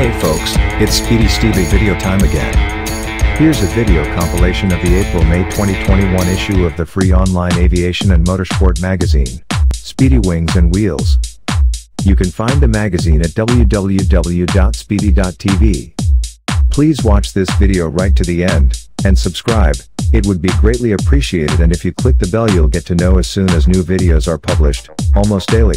Hey folks, it's Speedi Stevie video time again. Here's a video compilation of the April-May 2021 issue of the free online aviation and motorsport magazine, Speedi Wings and Wheels. You can find the magazine at www.speedi.tv. Please watch this video right to the end, and subscribe, it would be greatly appreciated and if you click the bell you'll get to know as soon as new videos are published, almost daily.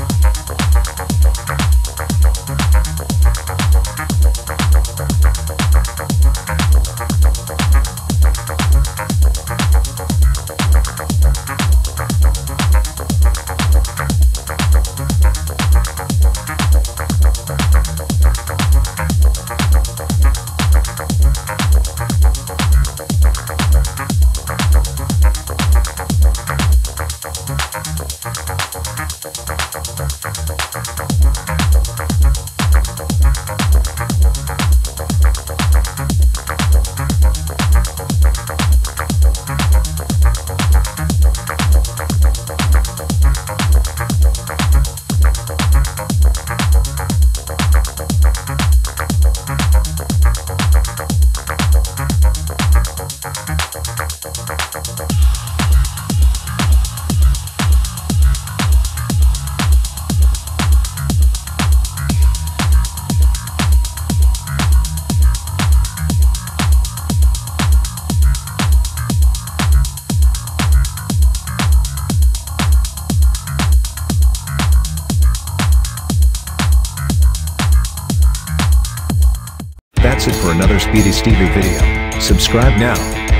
That's it for another Speedi Stevie video. Subscribe now.